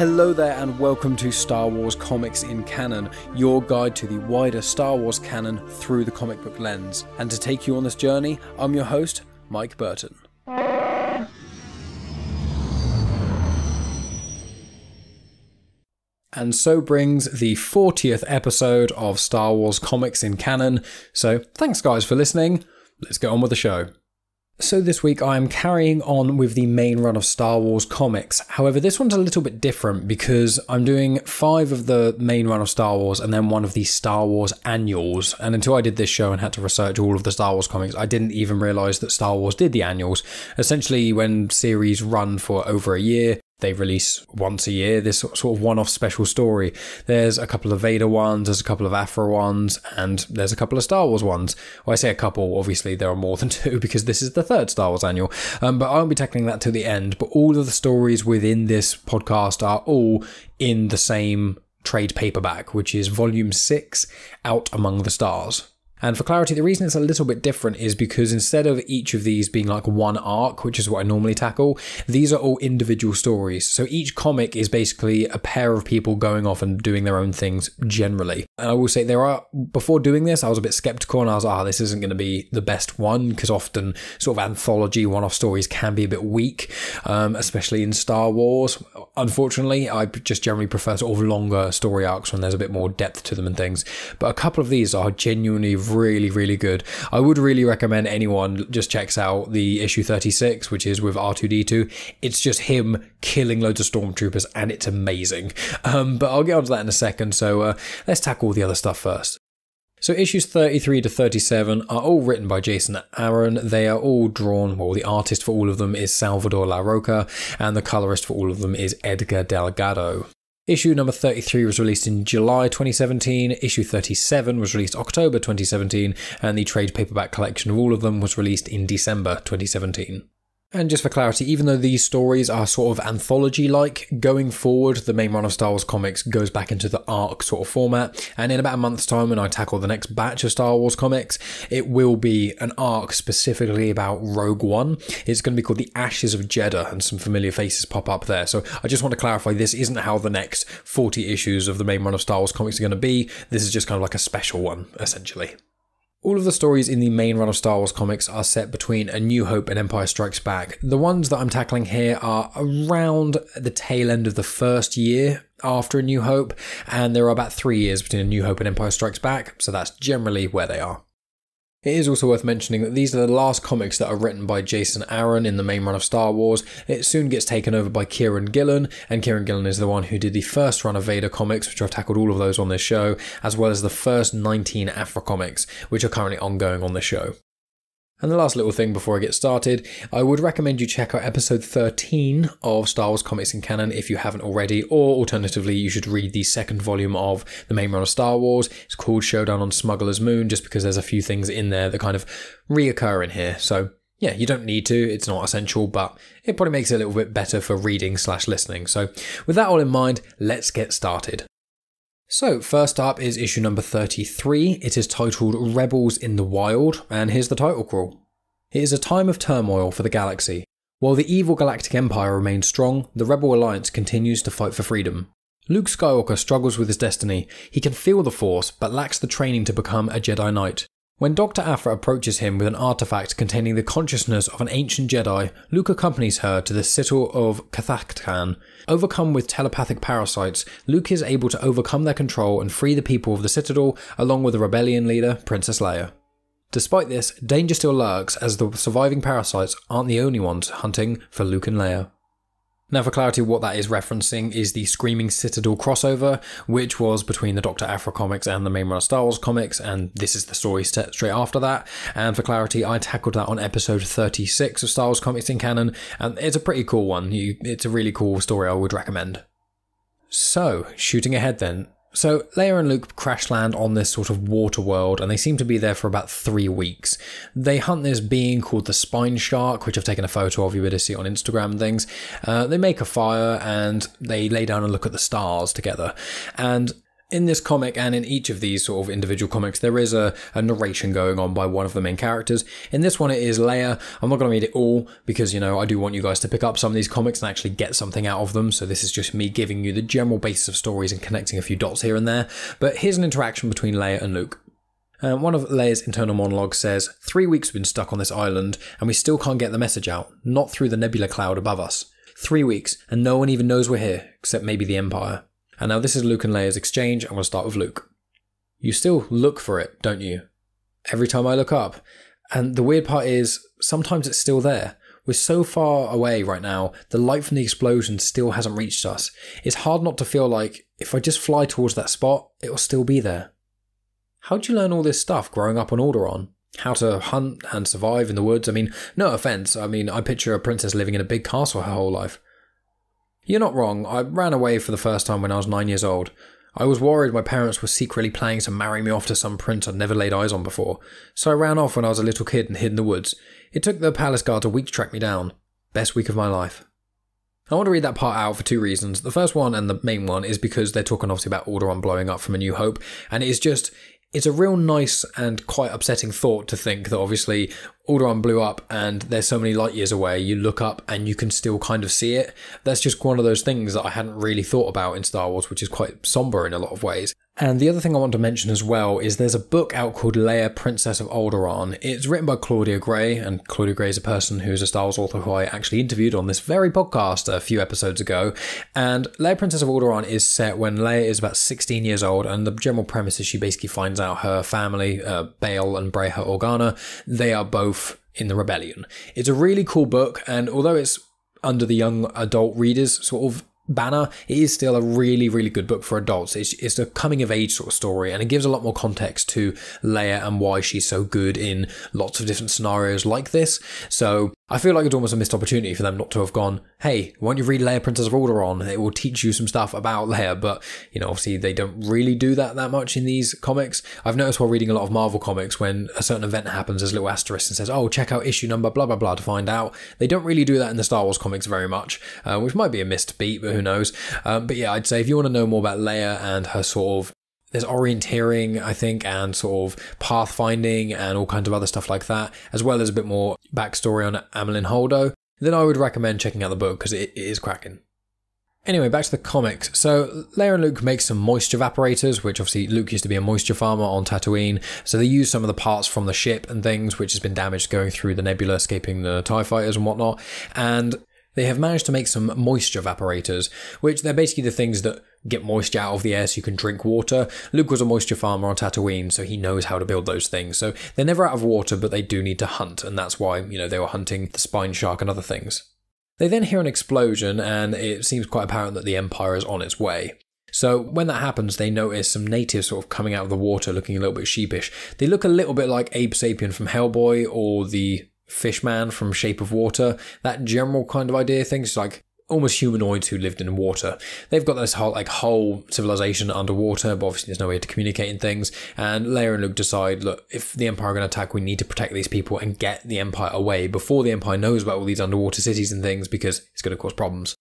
Hello there, and welcome to Star Wars Comics in Canon, your guide to the wider Star Wars canon through the comic book lens. And to take you on this journey, I'm your host, Mike Burton. And so brings the 40th episode of Star Wars Comics in Canon. So, thanks guys for listening. Let's get on with the show. So, this week I am carrying on with the main run of Star Wars comics. However, this one's a little bit different because I'm doing five of the main run of Star Wars and then one of the Star Wars annuals. And until I did this show and had to research all of the Star Wars comics, I didn't even realize that Star Wars did the annuals. Essentially, when series run for over a year, they release once a year this sort of one-off special story. There's a couple of Vader ones, there's a couple of Aphra ones, and there's a couple of Star Wars ones. Well, I say a couple, obviously there are more than two because this is the third Star Wars annual. Um, but I won't be tackling that till the end. But all of the stories within this podcast are all in the same trade paperback, which is volume six, Out Among the Stars. And for clarity, the reason it's a little bit different is because instead of each of these being like one arc, which is what I normally tackle, these are all individual stories. So each comic is basically a pair of people going off and doing their own things generally. And I will say there are, before doing this, I was a bit skeptical and I was ah, this isn't going to be the best one because often sort of anthology one off stories can be a bit weak, um, especially in Star Wars. Unfortunately, I just generally prefer sort of longer story arcs when there's a bit more depth to them and things. But a couple of these are genuinely really, really good. I would really recommend anyone just checks out the issue 36, which is with R2D2. It's just him killing loads of stormtroopers, and it's amazing. Um, but I'll get onto that in a second. So uh, let's tackle the other stuff first. So issues 33 to 37 are all written by Jason Aaron. They are all drawn, well, the artist for all of them is Salvador Larroca, and the colorist for all of them is Edgar Delgado. Issue number 33 was released in July 2017, issue 37 was released October 2017, and the trade paperback collection of all of them was released in December 2017. And just for clarity, even though these stories are sort of anthology like, going forward, the main run of Star Wars comics goes back into the arc sort of format. And in about a month's time, when I tackle the next batch of Star Wars comics, it will be an arc specifically about Rogue One. It's going to be called The Ashes of Jedha, and some familiar faces pop up there. So I just want to clarify this isn't how the next 40 issues of the main run of Star Wars comics are going to be. This is just kind of like a special one, essentially. All of the stories in the main run of Star Wars comics are set between A New Hope and Empire Strikes Back. The ones that I'm tackling here are around the tail end of the first year after A New Hope, and there are about three years between A New Hope and Empire Strikes Back, so that's generally where they are. It is also worth mentioning that these are the last comics that are written by Jason Aaron in the main run of Star Wars. It soon gets taken over by Kieran Gillen, and Kieran Gillen is the one who did the first run of Vader comics, which I've tackled all of those on this show, as well as the first 19 Aphra comics, which are currently ongoing on the show. And the last little thing before I get started, I would recommend you check out episode 13 of Star Wars Comics and Canon if you haven't already, or alternatively, you should read the second volume of the main run of Star Wars. It's called Showdown on Smuggler's Moon, just because there's a few things in there that kind of reoccur in here. So, yeah, you don't need to, it's not essential, but it probably makes it a little bit better for reading slash listening. So, with that all in mind, let's get started. So, first up is issue number 33. It is titled Rebels in the Wild, and here's the title crawl. It is a time of turmoil for the galaxy. While the evil Galactic Empire remains strong, the Rebel Alliance continues to fight for freedom. Luke Skywalker struggles with his destiny. He can feel the Force, but lacks the training to become a Jedi Knight. When Dr. Aphra approaches him with an artifact containing the consciousness of an ancient Jedi, Luke accompanies her to the Citadel of Ktath'atn. Overcome with telepathic parasites, Luke is able to overcome their control and free the people of the Citadel, along with the rebellion leader, Princess Leia. Despite this, danger still lurks as the surviving parasites aren't the only ones hunting for Luke and Leia. Now, for clarity, what that is referencing is the Screaming Citadel crossover, which was between the Doctor Aphra comics and the main run Star Wars comics, and this is the story set straight after that. And for clarity, I tackled that on episode 36 of Star Wars Comics in Canon, and it's a pretty cool one. You, it's a really cool story I would recommend. So, shooting ahead then, so Leia and Luke crash land on this sort of water world, and they seem to be there for about three weeks. They hunt this being called the Spine Shark, which I've taken a photo of. You would see on Instagram things. Uh, they make a fire and they lay down and look at the stars together. And in this comic and in each of these sort of individual comics, there is a, a, narration going on by one of the main characters. In this one, it is Leia. I'm not going to read it all because, you know, I do want you guys to pick up some of these comics and actually get something out of them. So this is just me giving you the general basis of stories and connecting a few dots here and there. But here's an interaction between Leia and Luke. Um, one of Leia's internal monologues says, Three weeks we've been stuck on this island, and we still can't get the message out, not through the nebula cloud above us. Three weeks, and no one even knows we're here, except maybe the Empire. And now this is Luke and Leia's exchange. I'm going to start with Luke. You still look for it, don't you? Every time I look up. And the weird part is, sometimes it's still there. We're so far away right now, the light from the explosion still hasn't reached us. It's hard not to feel like if I just fly towards that spot, it'll still be there. How'd you learn all this stuff growing up on Alderaan? How to hunt and survive in the woods? I mean, no offense, I mean, I picture a princess living in a big castle her whole life. You're not wrong. I ran away for the first time when I was nine years old. I was worried my parents were secretly planning to marry me off to some prince I'd never laid eyes on before, so I ran off when I was a little kid and hid in the woods. It took the palace guards a week to track me down. Best week of my life. I want to read that part out for two reasons. The first one and the main one is because they're talking obviously about Alderaan blowing up from A New Hope, and it is just it's a real nice and quite upsetting thought to think that obviously Alderaan blew up and there's so many light years away. You look up and you can still kind of see it. That's just one of those things that I hadn't really thought about in Star Wars, which is quite somber in a lot of ways. And the other thing I want to mention as well is there's a book out called Leia, Princess of Alderaan. It's written by Claudia Gray, and Claudia Gray is a person who's a Star Wars author who I actually interviewed on this very podcast a few episodes ago. And Leia, Princess of Alderaan is set when Leia is about 16 years old, and the general premise is she basically finds out her family, uh, Bail and Breha Organa, they are both in the rebellion. It's a really cool book, and although it's under the young adult readers sort of banner, it is still a really, really good book for adults. It's, it's a coming of age sort of story, and it gives a lot more context to Leia and why she's so good in lots of different scenarios like this. So I feel like it's almost a missed opportunity for them not to have gone, hey, why don't you read Leia Princess of Alderaan? It will teach you some stuff about Leia, but, you know, obviously they don't really do that that much in these comics. I've noticed while reading a lot of Marvel comics, when a certain event happens, there's a little asterisk and says, oh, check out issue number blah, blah, blah to find out. They don't really do that in the Star Wars comics very much, uh, which might be a missed beat, but who knows. Um, but yeah, I'd say if you want to know more about Leia and her sort of there's orienteering, I think, and sort of pathfinding and all kinds of other stuff like that, as well as a bit more backstory on Amilyn Holdo, then I would recommend checking out the book because it, it is cracking. Anyway, back to the comics. So Leia and Luke make some moisture evaporators, which obviously Luke used to be a moisture farmer on Tatooine. So they use some of the parts from the ship and things, which has been damaged going through the nebula, escaping the TIE fighters and whatnot. And they have managed to make some moisture evaporators, which they're basically the things that get moisture out of the air so you can drink water. Luke was a moisture farmer on Tatooine, so he knows how to build those things. So they're never out of water, but they do need to hunt, and that's why, you know, they were hunting the spine shark and other things. They then hear an explosion, and it seems quite apparent that the Empire is on its way. So when that happens, they notice some natives sort of coming out of the water looking a little bit sheepish. They look a little bit like Abe Sapien from Hellboy or the Fishman from Shape of Water, that general kind of idea. Things like almost humanoids who lived in water. They've got this whole like whole civilization underwater, but obviously there's no way to communicate in things. And Leia and Luke decide, look, if the Empire are going to attack, we need to protect these people and get the Empire away before the Empire knows about all these underwater cities and things because it's going to cause problems.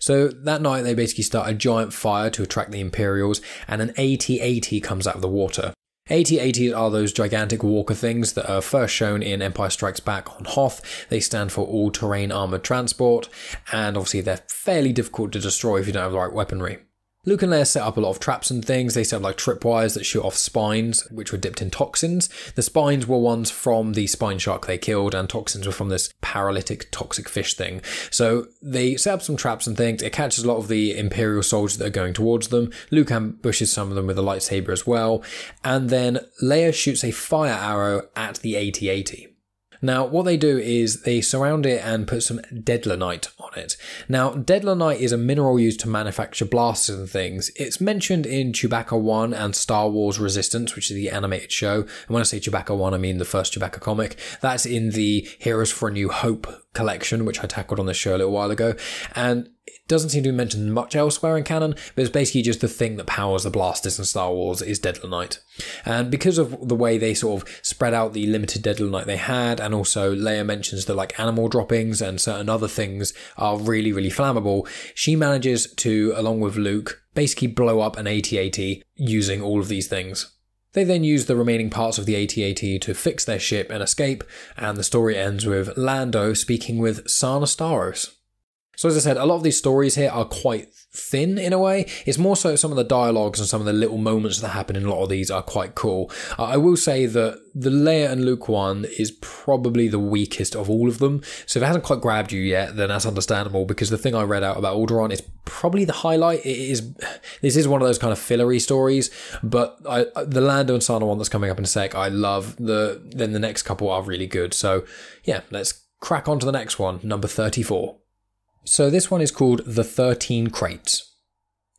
So that night they basically start a giant fire to attract the Imperials, and an AT-AT comes out of the water. AT-ATs are those gigantic walker things that are first shown in Empire Strikes Back on Hoth. They stand for All Terrain Armored Transport, and obviously they're fairly difficult to destroy if you don't have the right weaponry. Luke and Leia set up a lot of traps and things. They set up like tripwires that shoot off spines, which were dipped in toxins. The spines were ones from the spine shark they killed, and toxins were from this paralytic toxic fish thing. So they set up some traps and things. It catches a lot of the Imperial soldiers that are going towards them. Luke ambushes some of them with a lightsaber as well. And then Leia shoots a fire arrow at the AT-AT. Now, what they do is they surround it and put some Deadlanite on it. Now, Deadlanite is a mineral used to manufacture blasters and things. It's mentioned in Chewbacca 1 and Star Wars Resistance, which is the animated show. And when I say Chewbacca 1, I mean the first Chewbacca comic. That's in the Heroes for a New Hope collection, which I tackled on the show a little while ago. And doesn't seem to be mentioned much elsewhere in canon, but it's basically just the thing that powers the blasters in Star Wars is Deadlanite. And because of the way they sort of spread out the limited Deadlanite they had, and also Leia mentions that like animal droppings and certain other things are really, really flammable, she manages to, along with Luke, basically blow up an AT-AT using all of these things. They then use the remaining parts of the AT-AT to fix their ship and escape, and the story ends with Lando speaking with Sana Starros. So, as I said, a lot of these stories here are quite thin in a way. It's more so some of the dialogues and some of the little moments that happen in a lot of these are quite cool. Uh, I will say that the Leia and Luke one is probably the weakest of all of them. So, if it hasn't quite grabbed you yet, then that's understandable because the thing I read out about Alderaan is probably the highlight. It is this is one of those kind of fillery stories, but I, the Lando and Sana one that's coming up in a sec, I love. The then the next couple are really good. So, yeah, let's crack on to the next one, number 34. So this one is called The 13 Crates.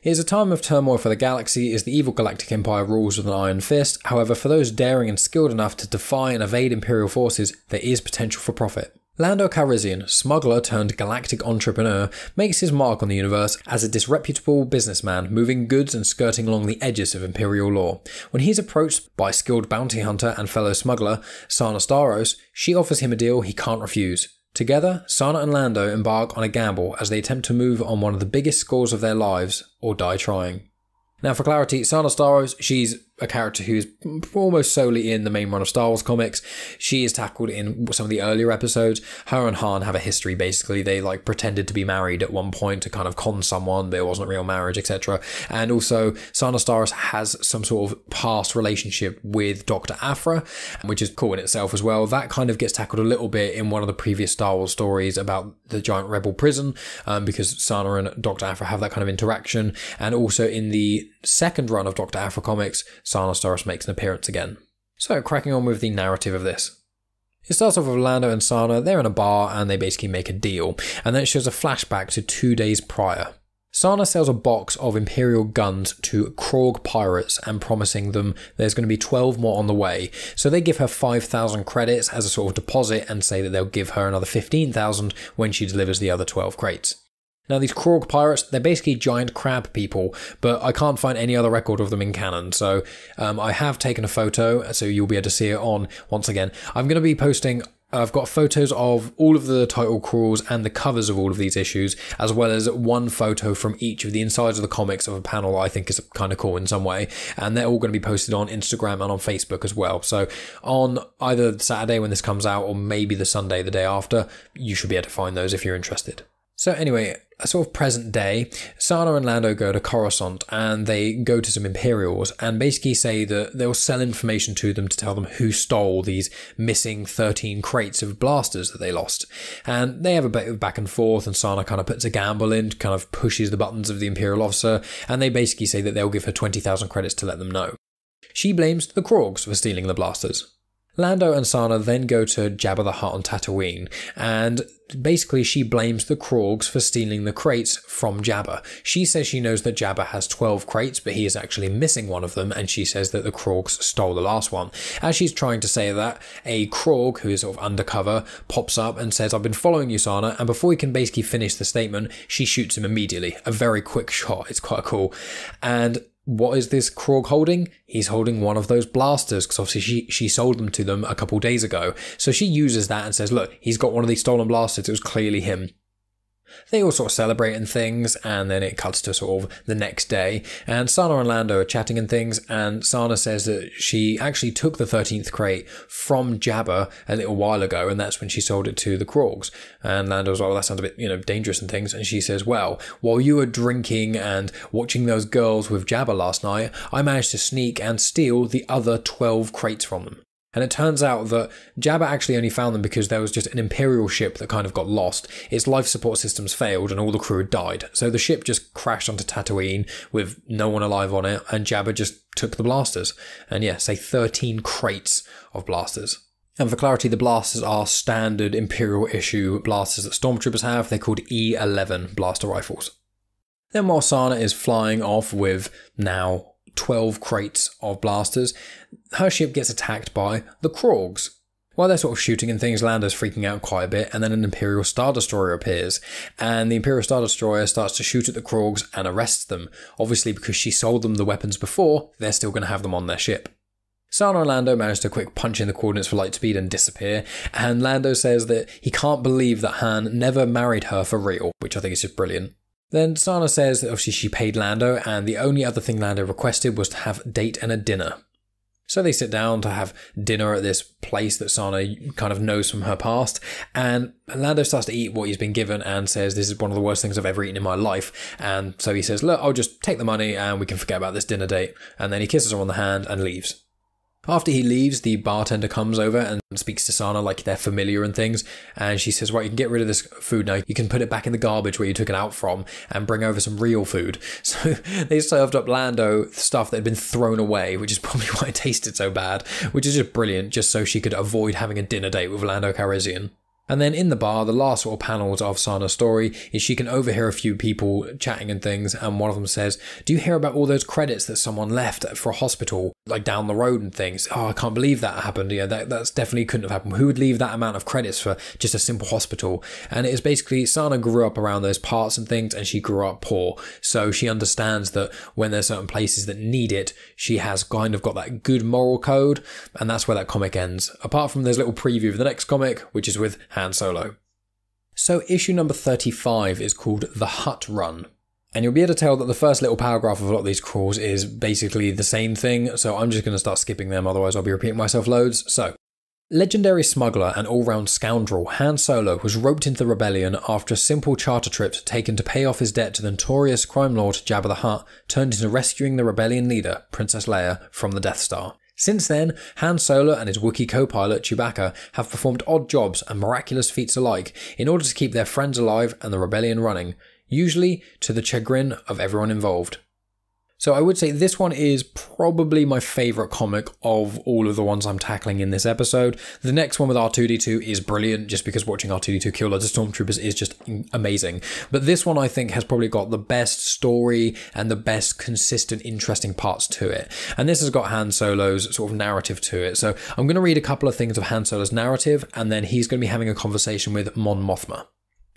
Here's a time of turmoil for the galaxy as the evil Galactic Empire rules with an iron fist. However, for those daring and skilled enough to defy and evade Imperial forces, there is potential for profit. Lando Calrissian, smuggler turned galactic entrepreneur, makes his mark on the universe as a disreputable businessman moving goods and skirting along the edges of Imperial law. When he's approached by skilled bounty hunter and fellow smuggler, Sana Starros, she offers him a deal he can't refuse. Together, Sana and Lando embark on a gamble as they attempt to move on one of the biggest scores of their lives or die trying. Now, for clarity, Sana Starros, she's a character who's almost solely in the main run of Star Wars comics. She is tackled in some of the earlier episodes. Her and Han have a history, basically. They like pretended to be married at one point to kind of con someone, There wasn't real marriage, etc. And also, Sana Starros has some sort of past relationship with Dr. Aphra, which is cool in itself as well. That kind of gets tackled a little bit in one of the previous Star Wars stories about the giant rebel prison, um, because Sana and Dr. Aphra have that kind of interaction. And also in the second run of Dr. Aphra comics, Sana Starros makes an appearance again. So, cracking on with the narrative of this. It starts off with Lando and Sana, they're in a bar and they basically make a deal, and then it shows a flashback to two days prior. Sana sells a box of Imperial guns to Krorg pirates and promising them there's going to be 12 more on the way. So they give her 5,000 credits as a sort of deposit and say that they'll give her another 15,000 when she delivers the other 12 crates. Now, these Krorg pirates, they're basically giant crab people, but I can't find any other record of them in canon. So um, I have taken a photo, so you'll be able to see it on once again. I'm going to be posting I've got photos of all of the title crawls and the covers of all of these issues, as well as one photo from each of the insides of the comics of a panel I think is kind of cool in some way. And they're all going to be posted on Instagram and on Facebook as well. So on either Saturday when this comes out, or maybe the Sunday the day after, you should be able to find those if you're interested. So anyway, a sort of present day, Sana and Lando go to Coruscant and they go to some Imperials and basically say that they'll sell information to them to tell them who stole these missing 13 crates of blasters that they lost. And they have a bit of back and forth and Sana kind of puts a gamble in, kind of pushes the buttons of the Imperial officer, and they basically say that they'll give her 20,000 credits to let them know. She blames the Krorgs for stealing the blasters. Lando and Sana then go to Jabba the Hutt on Tatooine, and basically she blames the Krorgs for stealing the crates from Jabba. She says she knows that Jabba has 12 crates, but he is actually missing one of them, and she says that the Krorgs stole the last one. As she's trying to say that, a Krorg, who is sort of undercover, pops up and says, I've been following you, Sana, and before he can basically finish the statement, she shoots him immediately. A very quick shot. It's quite cool. And what is this Krorg holding? He's holding one of those blasters because obviously she, she sold them to them a couple days ago. So she uses that and says, look, he's got one of these stolen blasters. It was clearly him. They all sort of celebrate and things, and then it cuts to sort of the next day. And Sana and Lando are chatting and things, and Sana says that she actually took the 13th crate from Jabba a little while ago, and that's when she sold it to the Krorgs. And Lando's like, well, that sounds a bit, you know, dangerous and things. And she says, well, while you were drinking and watching those girls with Jabba last night, I managed to sneak and steal the other 12 crates from them. And it turns out that Jabba actually only found them because there was just an Imperial ship that kind of got lost. Its life support systems failed and all the crew had died. So the ship just crashed onto Tatooine with no one alive on it, and Jabba just took the blasters. And yeah, say 13 crates of blasters. And for clarity, the blasters are standard Imperial issue blasters that Stormtroopers have. They're called E11 blaster rifles. Then while Sana is flying off with now 12 crates of blasters, her ship gets attacked by the Krorgs. While they're sort of shooting and things, Lando's freaking out quite a bit, and then an Imperial Star Destroyer appears, and the Imperial Star Destroyer starts to shoot at the Krorgs and arrests them. Obviously, because she sold them the weapons before, they're still going to have them on their ship. Sana and Lando manage to quick punch in the coordinates for light speed and disappear, and Lando says that he can't believe that Han never married her for real, which I think is just brilliant. Then Sana says that obviously she paid Lando, and the only other thing Lando requested was to have date and a dinner. So they sit down to have dinner at this place that Sana kind of knows from her past. And Lando starts to eat what he's been given and says, This is one of the worst things I've ever eaten in my life. And so he says, Look, I'll just take the money and we can forget about this dinner date. And then he kisses her on the hand and leaves. After he leaves, the bartender comes over and speaks to Sana like they're familiar and things. And she says, Right, you can get rid of this food now. You can put it back in the garbage where you took it out from and bring over some real food. So they served up Lando stuff that had been thrown away, which is probably why it tasted so bad, which is just brilliant, just so she could avoid having a dinner date with Lando Calrissian. And then in the bar, the last sort of panels of Sana's story is she can overhear a few people chatting and things, and one of them says, Do you hear about all those credits that someone left for a hospital, like down the road and things? Oh, I can't believe that happened. Yeah, that that's definitely couldn't have happened. Who would leave that amount of credits for just a simple hospital? And it is basically Sana grew up around those parts and things, and she grew up poor. So she understands that when there's certain places that need it, she has kind of got that good moral code, and that's where that comic ends. Apart from there's little preview of the next comic, which is with Han Solo. So, issue number 35 is called The Hutt Run. And you'll be able to tell that the first little paragraph of a lot of these crawls is basically the same thing, so I'm just going to start skipping them, otherwise, I'll be repeating myself loads. So, Legendary smuggler and all round scoundrel Han Solo was roped into the rebellion after a simple charter trip taken to pay off his debt to the notorious crime lord Jabba the Hutt turned into rescuing the rebellion leader, Princess Leia, from the Death Star. Since then, Han Solo and his Wookiee co-pilot Chewbacca have performed odd jobs and miraculous feats alike in order to keep their friends alive and the rebellion running, usually to the chagrin of everyone involved. So I would say this one is probably my favorite comic of all of the ones I'm tackling in this episode. The next one with R2D2 is brilliant just because watching R2D2 kill loads of stormtroopers is just amazing. But this one I think has probably got the best story and the best consistent interesting parts to it. And this has got Han Solo's sort of narrative to it. So I'm going to read a couple of things of Han Solo's narrative and then he's going to be having a conversation with Mon Mothma.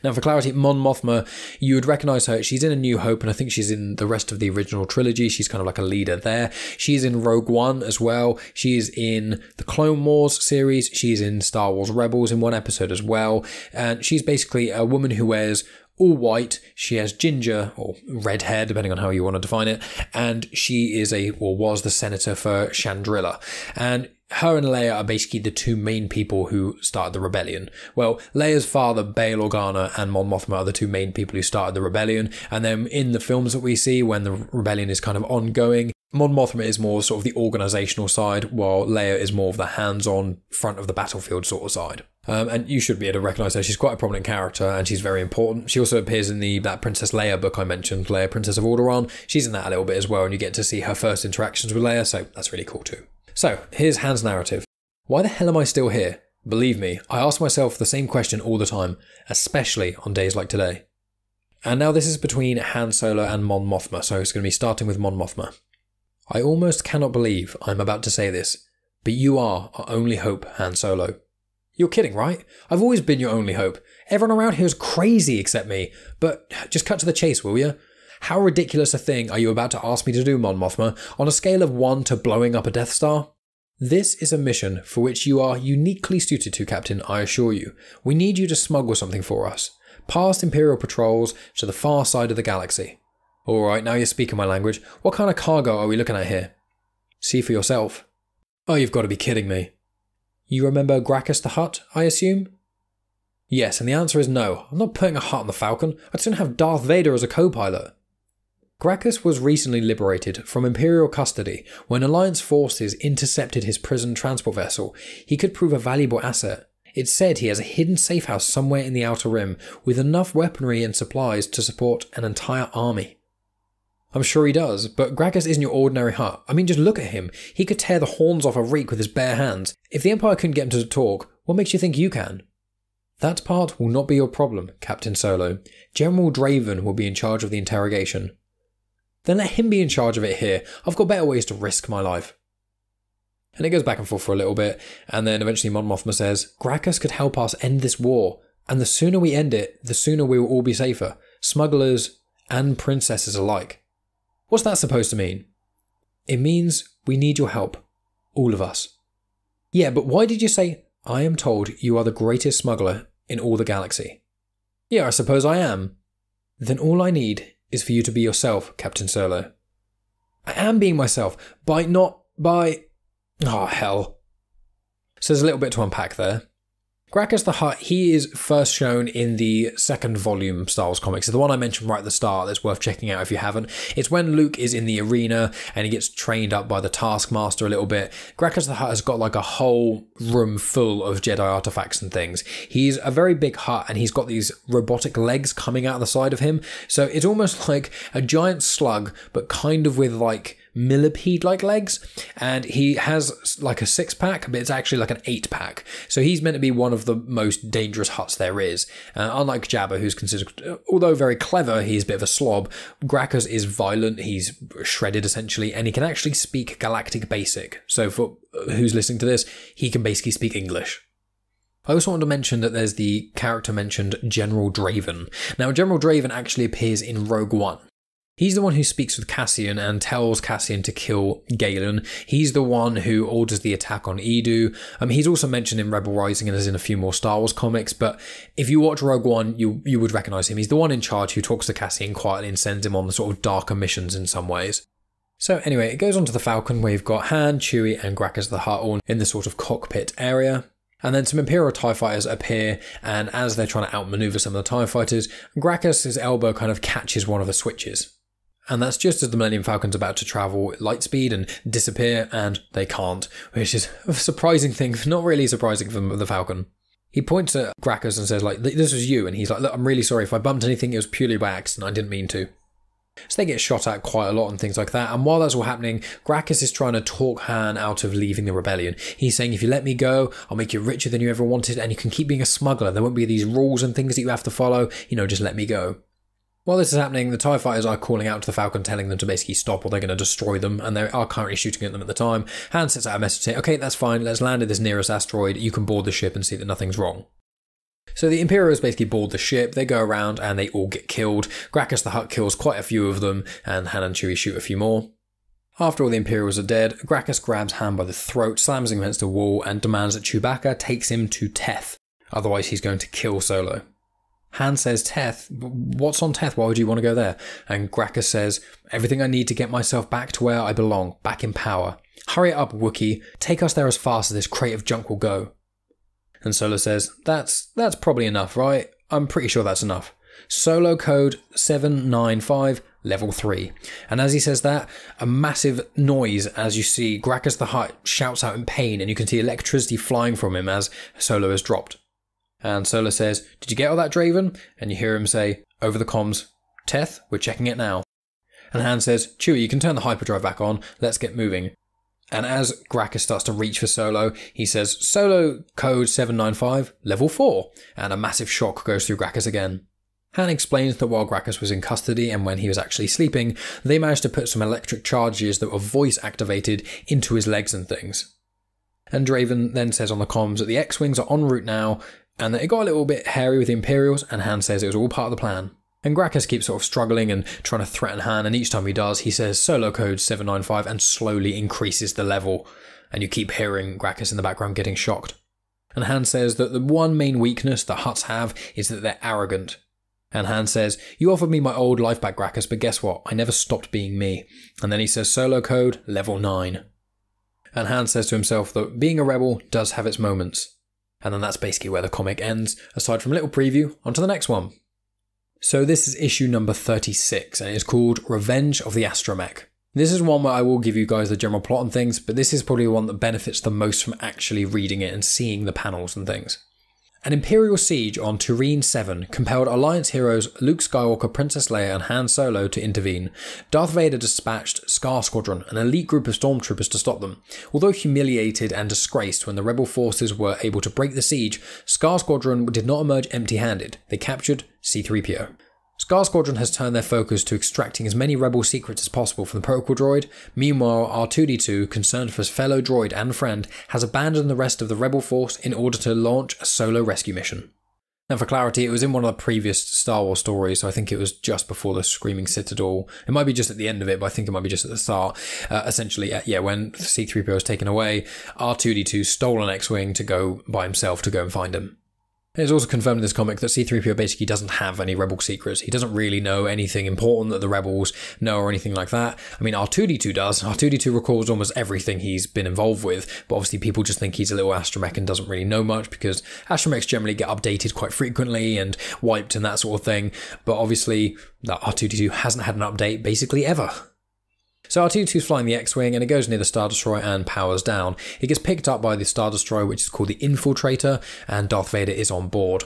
Now, for clarity, Mon Mothma, you would recognize her. She's in A New Hope, and I think she's in the rest of the original trilogy. She's kind of like a leader there. She's in Rogue One as well. She is in the Clone Wars series. She's in Star Wars Rebels in one episode as well. And she's basically a woman who wears all white. She has ginger or red hair, depending on how you want to define it. And she is a, or was the senator for Chandrila. And her and Leia are basically the two main people who started the rebellion. Well, Leia's father, Bail Organa, and Mon Mothma are the two main people who started the rebellion. And then in the films that we see, when the rebellion is kind of ongoing, Mon Mothma is more sort of the organizational side, while Leia is more of the hands-on front of the battlefield sort of side. Um, and you should be able to recognize her. She's quite a prominent character, and she's very important. She also appears in the that Princess Leia book I mentioned, Leia, Princess of Alderaan. She's in that a little bit as well, and you get to see her first interactions with Leia, so that's really cool too. So, here's Han's narrative. Why the hell am I still here? Believe me, I ask myself the same question all the time, especially on days like today. And now this is between Han Solo and Mon Mothma, so it's going to be starting with Mon Mothma. I almost cannot believe I'm about to say this, but you are our only hope, Han Solo. You're kidding, right? I've always been your only hope. Everyone around here is crazy except me. But just cut to the chase, will you? How ridiculous a thing are you about to ask me to do, Mon Mothma, on a scale of 1 to blowing up a Death Star? This is a mission for which you are uniquely suited to, Captain, I assure you. We need you to smuggle something for us. Past Imperial patrols to the far side of the galaxy. Alright, now you're speaking my language. What kind of cargo are we looking at here? See for yourself. Oh, you've got to be kidding me. You remember Grakkus the Hutt, I assume? Yes, and the answer is no. I'm not putting a Hutt on the Falcon. I'd soon have Darth Vader as a co pilot. Grakkus was recently liberated from Imperial custody when Alliance forces intercepted his prison transport vessel. He could prove a valuable asset. It's said he has a hidden safe house somewhere in the Outer Rim with enough weaponry and supplies to support an entire army. I'm sure he does, but Grakkus isn't your ordinary Hutt. I mean, just look at him. He could tear the horns off a reek with his bare hands. If the Empire couldn't get him to talk, what makes you think you can? That part will not be your problem, Captain Solo. General Draven will be in charge of the interrogation. Then let him be in charge of it here. I've got better ways to risk my life. And it goes back and forth for a little bit, and then eventually Mon Mothma says, Grakkus could help us end this war, and the sooner we end it, the sooner we will all be safer, smugglers and princesses alike. What's that supposed to mean? It means we need your help. All of us. Yeah, but why did you say, I am told you are the greatest smuggler in all the galaxy? Yeah, I suppose I am. Then all I need is for you to be yourself, Captain Solo. I am being myself, by not by. Oh, hell. So there's a little bit to unpack there. Grakkus the Hutt, he is first shown in the second volume Star Wars comics. So the one I mentioned right at the start that's worth checking out if you haven't. It's when Luke is in the arena and he gets trained up by the Taskmaster a little bit. Grakkus the Hutt has got like a whole room full of Jedi artifacts and things. He's a very big Hutt and he's got these robotic legs coming out of the side of him. So it's almost like a giant slug, but kind of with like millipede like legs and he has like a six pack but it's actually like an eight pack so he's meant to be one of the most dangerous Hutts there is. Uh, unlike Jabba who's considered although very clever he's a bit of a slob. Grakkus is violent. He's shredded essentially and he can actually speak galactic basic. So for who's listening to this he can basically speak English. I also want to mention that there's the character mentioned General Draven. Now, General Draven actually appears in Rogue One. He's the one who speaks with Cassian and tells Cassian to kill Galen. He's the one who orders the attack on Eadu. Um, he's also mentioned in Rebel Rising and is in a few more Star Wars comics, but if you watch Rogue One, you you would recognize him. He's the one in charge who talks to Cassian quietly and sends him on the sort of darker missions in some ways. So anyway, it goes on to the Falcon where you've got Han, Chewie, and Grakkus the Hutt all in the sort of cockpit area. And then some Imperial TIE fighters appear, and as they're trying to outmaneuver some of the TIE fighters, Grakkus' elbow kind of catches one of the switches. And that's just as the Millennium Falcon's about to travel light speed and disappear, and they can't, which is a surprising thing, not really surprising for the Falcon. He points at Grakkus and says, like, this was you, and he's like, look, I'm really sorry, if I bumped anything, it was purely by accident, I didn't mean to. So they get shot at quite a lot and things like that. And while that's all happening, Grakkus is trying to talk Han out of leaving the rebellion. He's saying, if you let me go, I'll make you richer than you ever wanted, and you can keep being a smuggler. There won't be these rules and things that you have to follow. You know, just let me go. While this is happening, the TIE fighters are calling out to the Falcon, telling them to basically stop or they're going to destroy them, and they are currently shooting at them at the time. Han sends out a message saying, okay, that's fine, let's land at this nearest asteroid, you can board the ship and see that nothing's wrong. So the Imperials basically board the ship, they go around and they all get killed. Grakkus the Hutt kills quite a few of them, and Han and Chewie shoot a few more. After all the Imperials are dead, Grakkus grabs Han by the throat, slams him against a wall, and demands that Chewbacca takes him to Teth. Otherwise, he's going to kill Solo. Han says, Teth, what's on Teth? Why would you want to go there? And Grakkus says, everything I need to get myself back to where I belong, back in power. Hurry up, Wookiee. Take us there as fast as this crate of junk will go. And Solo says, that's, that's probably enough, right? I'm pretty sure that's enough. Solo code 795 level 3. And as he says that, a massive noise as you see Grakkus the Hutt shouts out in pain and you can see electricity flying from him as Solo has dropped. And Solo says, Did you get all that, Draven? And you hear him say, over the comms, Teth, we're checking it now. And Han says, Chewie, you can turn the hyperdrive back on, let's get moving. And as Grakkus starts to reach for Solo, he says, Solo code 795, level 4. And a massive shock goes through Grakkus again. Han explains that while Grakkus was in custody and when he was actually sleeping, they managed to put some electric charges that were voice activated into his legs and things. And Draven then says on the comms that the X Wings are en route now and that it got a little bit hairy with the Imperials, and Han says it was all part of the plan. And Grakkus keeps sort of struggling and trying to threaten Han, and each time he does, he says solo code 795 and slowly increases the level, and you keep hearing Grakkus in the background getting shocked. And Han says that the one main weakness the Hutts have is that they're arrogant. And Han says, You offered me my old life back, Grakkus, but guess what? I never stopped being me. And then he says solo code level 9. And Han says to himself that being a rebel does have its moments. And then that's basically where the comic ends, aside from a little preview, onto the next one. So this is issue number 36, and it's called Revenge of the Astromech. This is one where I will give you guys the general plot and things, but this is probably the one that benefits the most from actually reading it and seeing the panels and things. An Imperial siege on Tureen 7 compelled Alliance heroes Luke Skywalker, Princess Leia, and Han Solo to intervene. Darth Vader dispatched Scar Squadron, an elite group of stormtroopers, to stop them. Although humiliated and disgraced when the rebel forces were able to break the siege, Scar Squadron did not emerge empty handed. They captured C3PO. Scar Squadron has turned their focus to extracting as many rebel secrets as possible from the protocol droid. Meanwhile, R2D2, concerned for his fellow droid and friend, has abandoned the rest of the rebel force in order to launch a solo rescue mission. Now, for clarity, it was in one of the previous Star Wars stories, so I think it was just before the Screaming Citadel. It might be just at the end of it, but I think it might be just at the start. Uh, essentially, uh, yeah, when C3PO was taken away, R2D2 stole an X Wing to go by himself to go and find him. It's also confirmed in this comic that C3PO basically doesn't have any Rebel secrets. He doesn't really know anything important that the Rebels know or anything like that. I mean, R2D2 does. R2D2 records almost everything he's been involved with, but obviously people just think he's a little astromech and doesn't really know much because astromechs generally get updated quite frequently and wiped and that sort of thing. But obviously, that R2D2 hasn't had an update basically ever. So R2-2 is flying the X-Wing and it goes near the Star Destroyer and powers down. It gets picked up by the Star Destroyer, which is called the Infiltrator, and Darth Vader is on board.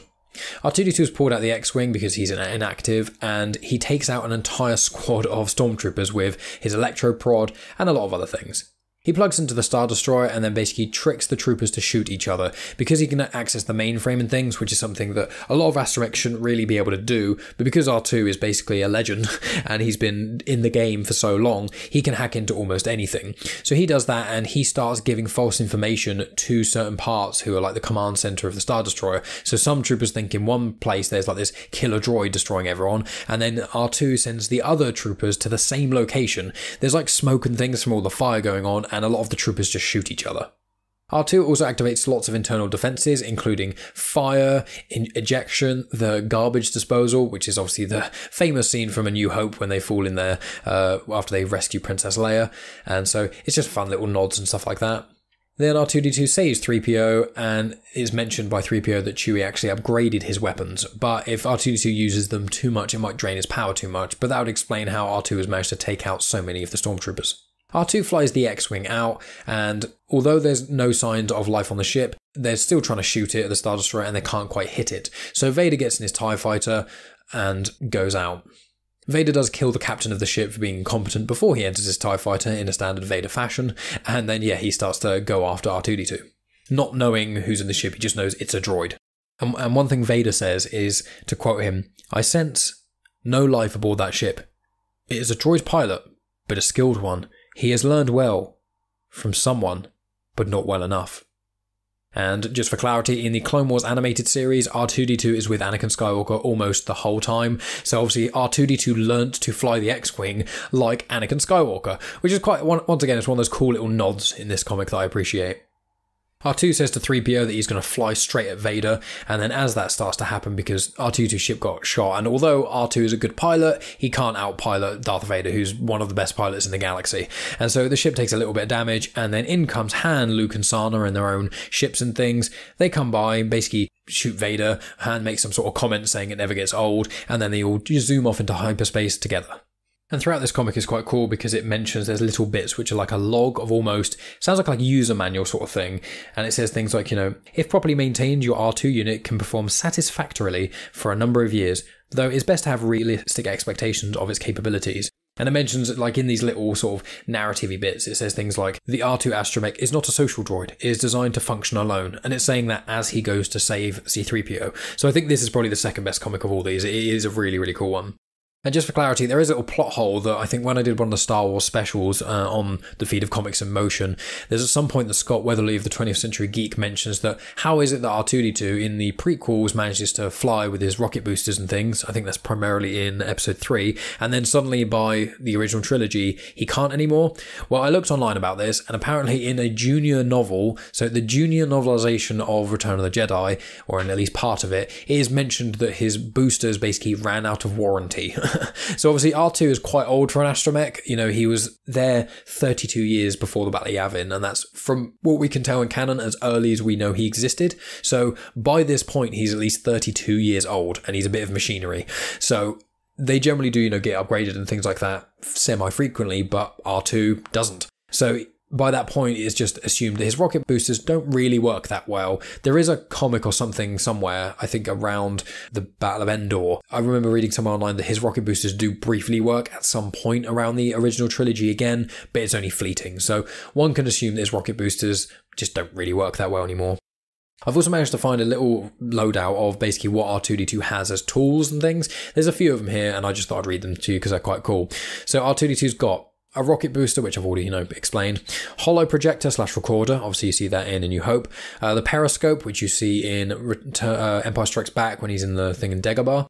R2-D2 is pulled out the X-Wing because he's inactive, and he takes out an entire squad of stormtroopers with his electro prod and a lot of other things. He plugs into the Star Destroyer and then basically tricks the troopers to shoot each other because he can access the mainframe and things, which is something that a lot of astromechs shouldn't really be able to do. But because R2 is basically a legend and he's been in the game for so long, he can hack into almost anything. So he does that and he starts giving false information to certain parts who are like the command center of the Star Destroyer. So some troopers think in one place there's like this killer droid destroying everyone, and then R2 sends the other troopers to the same location. There's like smoke and things from all the fire going on and a lot of the troopers just shoot each other. R2 also activates lots of internal defenses, including fire, ejection, the garbage disposal, which is obviously the famous scene from A New Hope when they fall in there uh, after they rescue Princess Leia. And so it's just fun little nods and stuff like that. Then R2D2 saves 3PO and is mentioned by 3PO that Chewie actually upgraded his weapons, but if R2D2 uses them too much, it might drain his power too much, but that would explain how R2 has managed to take out so many of the stormtroopers. R2 flies the X Wing out, and although there's no signs of life on the ship, they're still trying to shoot it at the Star Destroyer and they can't quite hit it. So Vader gets in his TIE fighter and goes out. Vader does kill the captain of the ship for being incompetent before he enters his TIE fighter in a standard Vader fashion, and then, yeah, he starts to go after R2D2. Not knowing who's in the ship, he just knows it's a droid. And, and one thing Vader says is, to quote him, I sense no life aboard that ship. It is a droid pilot, but a skilled one. He has learned well from someone, but not well enough. And just for clarity, in the Clone Wars animated series, R2D2 is with Anakin Skywalker almost the whole time. So obviously, R2D2 learnt to fly the X Wing like Anakin Skywalker, which is quite, once again, it's one of those cool little nods in this comic that I appreciate. R2 says to 3PO that he's going to fly straight at Vader, and then as that starts to happen, because R2's ship got shot, and although R2 is a good pilot, he can't outpilot Darth Vader, who's one of the best pilots in the galaxy. And so the ship takes a little bit of damage, and then in comes Han, Luke, and Sana in their own ships and things. They come by, basically shoot Vader. Han makes some sort of comment saying it never gets old, and then they all zoom off into hyperspace together. And throughout this comic is quite cool because it mentions there's little bits which are like a log of almost sounds like like user manual sort of thing. And it says things like, you know, if properly maintained, your R2 unit can perform satisfactorily for a number of years, though it's best to have realistic expectations of its capabilities. And it mentions, like in these little sort of narrative bits, it says things like, the R2 astromech is not a social droid, it is designed to function alone. And it's saying that as he goes to save C3PO. So I think this is probably the second best comic of all these. It is a really, really cool one. And just for clarity, there is a little plot hole that I think when I did one of the Star Wars specials uh, on the feed of Comics in Motion, there's at some point that Scott Weatherly of the 20th Century Geek mentions that how is it that R2D2 in the prequels manages to fly with his rocket boosters and things? I think that's primarily in episode 3. And then suddenly by the original trilogy, he can't anymore. Well, I looked online about this, and apparently in a junior novel, so the junior novelization of Return of the Jedi, or in at least part of it is mentioned that his boosters basically ran out of warranty. so obviously R2 is quite old for an astromech. You know, he was there 32 years before the Battle of Yavin, and that's from what we can tell in canon as early as we know he existed. So by this point, he's at least 32 years old, and he's a bit of machinery. So they generally do, you know, get upgraded and things like that semi frequently, but R2 doesn't. So by that point, it's just assumed that his rocket boosters don't really work that well. There is a comic or something somewhere, I think around the Battle of Endor. I remember reading somewhere online that his rocket boosters do briefly work at some point around the original trilogy again, but it's only fleeting. So one can assume that his rocket boosters just don't really work that well anymore. I've also managed to find a little loadout of basically what R2D2 has as tools and things. There's a few of them here, and I just thought I'd read them to you because they're quite cool. So R2D2's got a rocket booster, which I've already you know explained, holo projector slash recorder. Obviously, you see that in A New Hope. Uh, the periscope, which you see in uh, Empire Strikes Back when he's in the thing in Dagobah.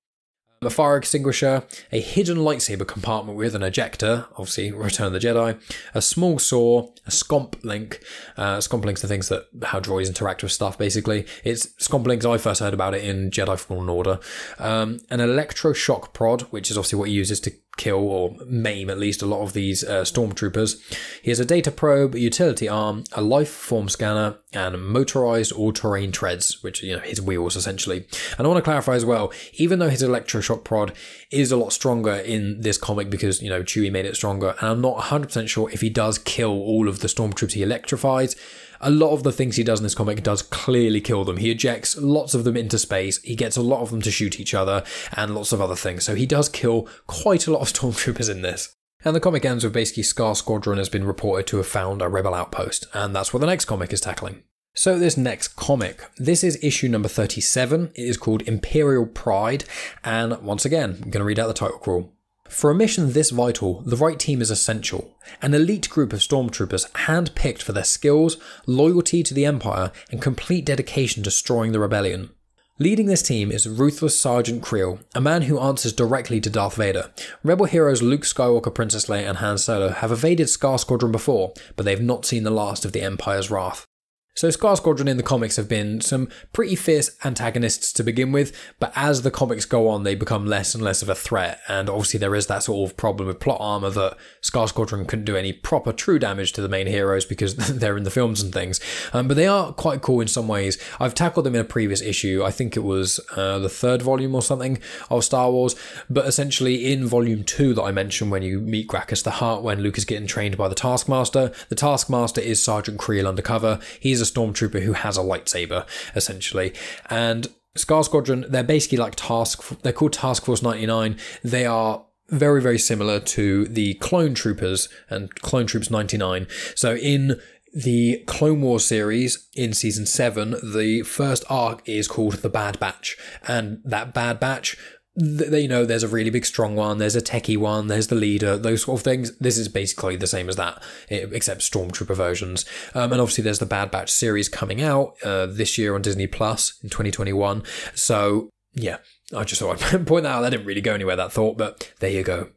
a fire extinguisher, a hidden lightsaber compartment with an ejector, obviously Return of the Jedi, a small saw, a scomp link. Uh, scomp links are things that how droids interact with stuff. Basically, it's scomp links. I first heard about it in Jedi Fallen Order. Um, an electroshock prod, which is obviously what he uses to kill or maim at least a lot of these uh, stormtroopers. He has a data probe, utility arm, a life form scanner, and motorized all-terrain treads, which you know his wheels essentially. And I want to clarify as well, even though his electroshock prod is a lot stronger in this comic because you know Chewie made it stronger, and I'm not 100% sure if he does kill all of the stormtroopers he electrifies a lot of the things he does in this comic does clearly kill them. He ejects lots of them into space, he gets a lot of them to shoot each other, and lots of other things. So he does kill quite a lot of stormtroopers in this. And the comic ends with basically Scar Squadron has been reported to have found a rebel outpost, and that's what the next comic is tackling. So, this next comic, this is issue number 37. It is called Imperial Pride, and once again, I'm going to read out the title crawl. For a mission this vital, the right team is essential. An elite group of stormtroopers hand-picked for their skills, loyalty to the Empire, and complete dedication to destroying the rebellion. Leading this team is ruthless Sergeant Kreel, a man who answers directly to Darth Vader. Rebel heroes Luke Skywalker, Princess Leia, and Han Solo have evaded Scar Squadron before, but they've not seen the last of the Empire's wrath. So Scar Squadron in the comics have been some pretty fierce antagonists to begin with, but as the comics go on, they become less and less of a threat. And obviously there is that sort of problem with plot armor that Scar Squadron couldn't do any proper true damage to the main heroes because they're in the films and things. Um, but they are quite cool in some ways. I've tackled them in a previous issue. I think it was uh, the third volume or something of Star Wars. But essentially in volume two that I mentioned when you meet Grakkus the Hutt, when Luke is getting trained by the Taskmaster, the Taskmaster is Sergeant Kreel undercover. He's a stormtrooper who has a lightsaber, essentially. And Scar Squadron, they're basically like Task, they're called Task Force 99. They are very, very similar to the Clone Troopers and Clone Troops 99. So in the Clone War series in season 7, the first arc is called The Bad Batch. And that Bad Batch you know, there's a really big strong one, there's a techie one, there's the leader, those sort of things. This is basically the same as that, except Stormtrooper versions. Um, and obviously, there's the Bad Batch series coming out uh, this year on Disney Plus in 2021. So, yeah, I just thought I'd point that out. That didn't really go anywhere, that thought, but there you go.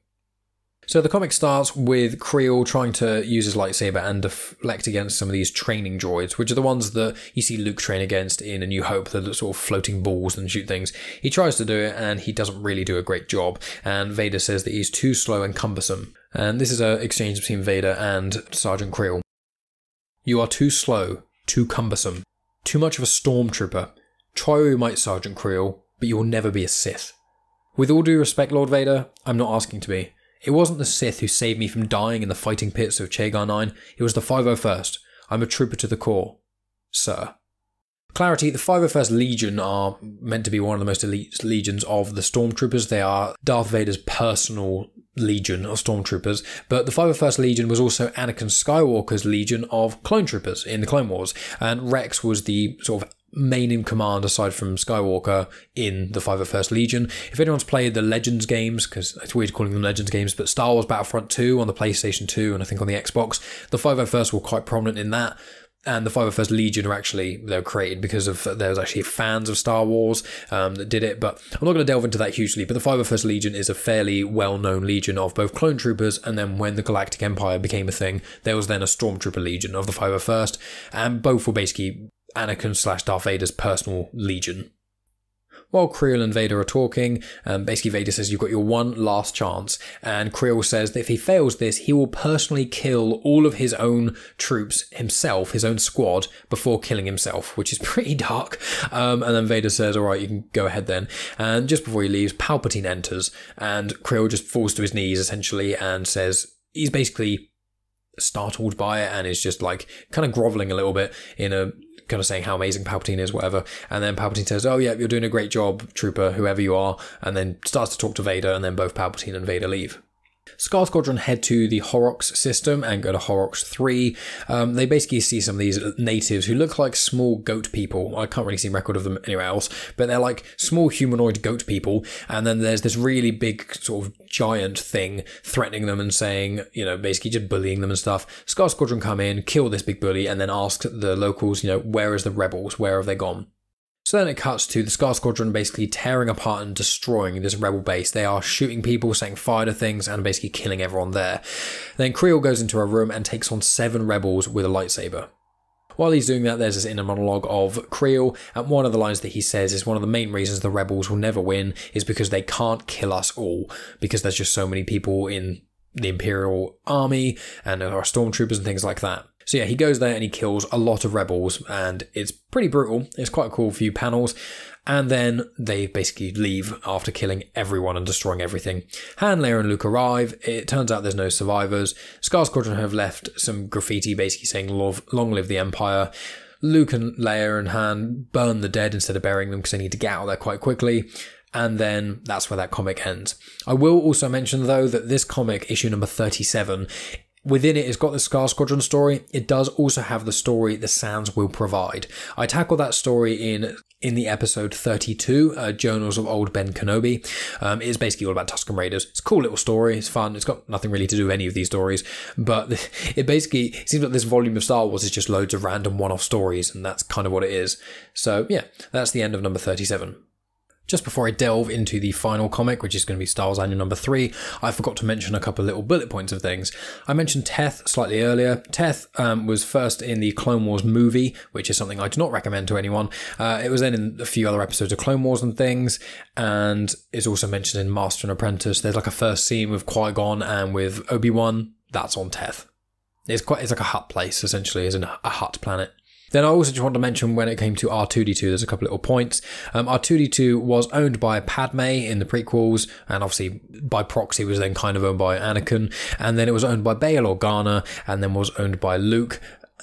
So the comic starts with Kreel trying to use his lightsaber and deflect against some of these training droids, which are the ones that you see Luke train against in A New Hope, the sort of floating balls and shoot things. He tries to do it and he doesn't really do a great job, and Vader says that he's too slow and cumbersome. And this is an exchange between Vader and Sergeant Kreel. You are too slow, too cumbersome, too much of a stormtrooper. Try where you might, Sergeant Kreel, but you will never be a Sith. With all due respect, Lord Vader, I'm not asking to be. It wasn't the Sith who saved me from dying in the fighting pits of Chagar 9, it was the 501st. I'm a trooper to the core. Sir. Clarity, the 501st Legion are meant to be one of the most elite legions of the Stormtroopers. They are Darth Vader's personal legion of stormtroopers, but the 501st Legion was also Anakin Skywalker's legion of clone troopers in the Clone Wars, and Rex was the sort of main in command aside from Skywalker in the 501st Legion. If anyone's played the Legends games, because it's weird calling them Legends games, but Star Wars Battlefront 2 on the PlayStation 2 and I think on the Xbox, the 501st were quite prominent in that and the 501st Legion are actually they were created because of there was actually fans of Star Wars um, that did it. But I'm not going to delve into that hugely. But the 501st Legion is a fairly well-known legion of both clone troopers, and then when the Galactic Empire became a thing, there was then a Stormtrooper Legion of the 501st, and both were basically Anakin slash Darth Vader's personal legion. While Kreel and Vader are talking, um, basically Vader says you've got your one last chance, and Kreel says that if he fails this, he will personally kill all of his own troops himself, his own squad, before killing himself, which is pretty dark. Um, and then Vader says, "All right, you can go ahead then." And just before he leaves, Palpatine enters, and Kreel just falls to his knees essentially and says he's basically startled by it and is just like kind of groveling a little bit in a kind of saying how amazing Palpatine is, whatever. And then Palpatine says, "Oh yeah, you're doing a great job, Trooper, whoever you are," and then starts to talk to Vader, and then both Palpatine and Vader leave. Scar Squadron head to the Horox system and go to Horox 3. Um, they basically see some of these natives who look like small goat people. I can't really see record of them anywhere else, but they're like small humanoid goat people. And then there's this really big sort of giant thing threatening them and saying, you know, basically just bullying them and stuff. Scar Squadron come in, kill this big bully, and then ask the locals, you know, where is the rebels? Where have they gone? So then it cuts to the Scar Squadron basically tearing apart and destroying this rebel base. They are shooting people, setting fire to things, and basically killing everyone there. Then Kreel goes into a room and takes on seven rebels with a lightsaber. While he's doing that, there's this inner monologue of Kreel, and one of the lines that he says is one of the main reasons the rebels will never win is because they can't kill us all, because there's just so many people in the Imperial army and are stormtroopers and things like that. So yeah, he goes there and he kills a lot of rebels, and it's pretty brutal. It's quite a cool few panels. And then they basically leave after killing everyone and destroying everything. Han, Leia, and Luke arrive. It turns out there's no survivors. Scar Squadron have left some graffiti basically saying Love long live the Empire. Luke and Leia and Han burn the dead instead of burying them because they need to get out there quite quickly. And then that's where that comic ends. I will also mention though that this comic, issue number 37, Within it, it's got the Scar Squadron story. It does also have the story the Sands will provide. I tackle that story in in the episode 32, uh, Journals of Old Ben Kenobi. Um, it's basically all about Tusken Raiders. It's a cool little story. It's fun. It's got nothing really to do with any of these stories, but it basically it seems like this volume of Star Wars is just loads of random one-off stories, and that's kind of what it is. So yeah, that's the end of number 37. Just before I delve into the final comic, which is going to be Star Wars Annual number three, I forgot to mention a couple of little bullet points of things. I mentioned Teth slightly earlier. Teth um, was first in the Clone Wars movie, which is something I do not recommend to anyone. Uh, it was then in a few other episodes of Clone Wars and things, and is also mentioned in Master and Apprentice. There's like a first scene with Qui Gon and with Obi Wan. That's on Teth. It's quite. It's like a Hutt place essentially, isn't a Hutt planet. Then I also just want to mention when it came to R2D2, there's a couple little points. Um, R2D2 was owned by Padme in the prequels, and obviously by proxy was then kind of owned by Anakin, and then it was owned by Bail Organa, and then was owned by Luke.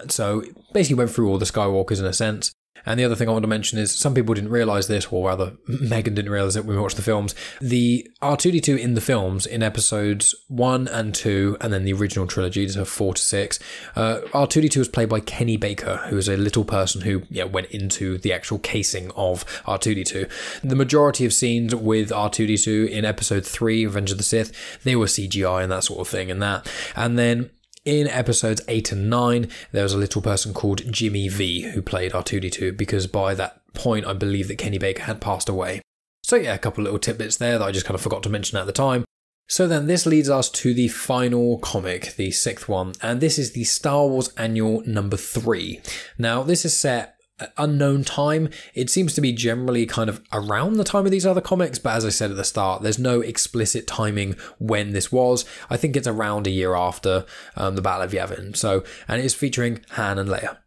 So basically went through all the Skywalkers in a sense. And the other thing I want to mention is some people didn't realize this, or rather, Megan didn't realize it when we watched the films. The R2D2 in the films, in episodes one and two, and then the original trilogy, so four to six, uh, R2D2 was played by Kenny Baker, who is a little person who yeah, went into the actual casing of R2D2. The majority of scenes with R2D2 in episode three, Revenge of the Sith, they were CGI and that sort of thing, and that. And then in episodes 8 and 9, there was a little person called Jimmy Vee who played R2D2 because by that point I believe that Kenny Baker had passed away. So, yeah, a couple little tidbits there that I just kind of forgot to mention at the time. So then this leads us to the final comic, the sixth one, and this is the Star Wars Annual number three. Now, this is set unknown time. It seems to be generally kind of around the time of these other comics, but as I said at the start, there's no explicit timing when this was. I think it's around a year after um, the Battle of Yavin. So, and it is featuring Han and Leia.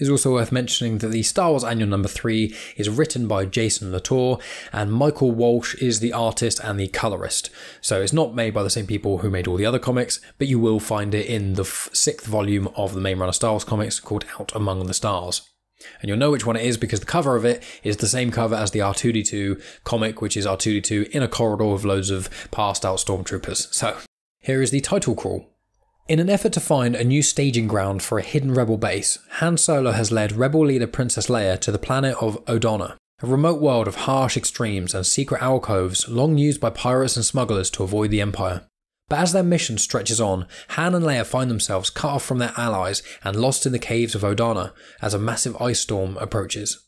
It's also worth mentioning that the Star Wars Annual number 3 is written by Jason Latour, and Michael Walsh is the artist and the colorist. So it's not made by the same people who made all the other comics, but you will find it in the sixth volume of the main run of Star Wars comics called Out Among the Stars. And you'll know which one it is because the cover of it is the same cover as the R2D2 comic, which is R2D2 in a corridor with loads of passed out stormtroopers. So, here is the title crawl. In an effort to find a new staging ground for a hidden rebel base, Han Solo has led rebel leader Princess Leia to the planet of Odonna, a remote world of harsh extremes and secret alcoves long used by pirates and smugglers to avoid the Empire. But as their mission stretches on, Han and Leia find themselves cut off from their allies and lost in the caves of Odana as a massive ice storm approaches.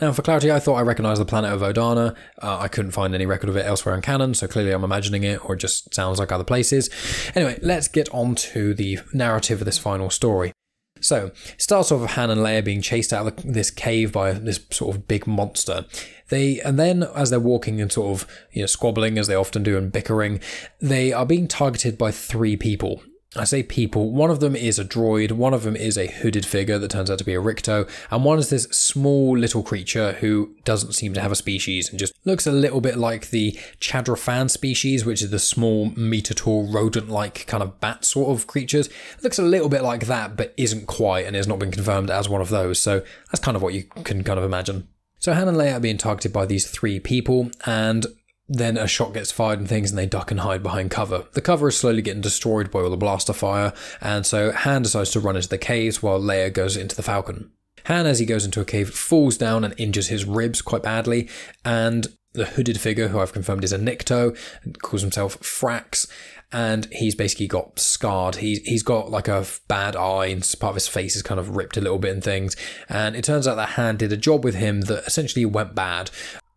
Now, for clarity, I thought I recognised the planet of Odana. Uh, I couldn't find any record of it elsewhere in canon, so clearly I'm imagining it, or it just sounds like other places. Anyway, let's get on to the narrative of this final story. So, it starts off with Han and Leia being chased out of this cave by this sort of big monster. They and then as they're walking and sort of you know squabbling as they often do and bickering, they are being targeted by three people. I say people, one of them is a droid, one of them is a hooded figure that turns out to be a Nikto, and one is this small little creature who doesn't seem to have a species and just looks a little bit like the Chadra-fan species, which is the small meter tall rodent like kind of bat sort of creatures. It looks a little bit like that, but isn't quite and has not been confirmed as one of those, so that's kind of what you can kind of imagine. So Han and Leia are being targeted by these three people, and then a shot gets fired and things, and they duck and hide behind cover. The cover is slowly getting destroyed by all the blaster fire, and so Han decides to run into the caves while Leia goes into the Falcon. Han, as he goes into a cave, falls down and injures his ribs quite badly, and the hooded figure, who I've confirmed is a Nikto, calls himself Frax, and he's basically got scarred. He's he's got like a bad eye, and part of his face is kind of ripped a little bit and things. And it turns out that Han did a job with him that essentially went bad.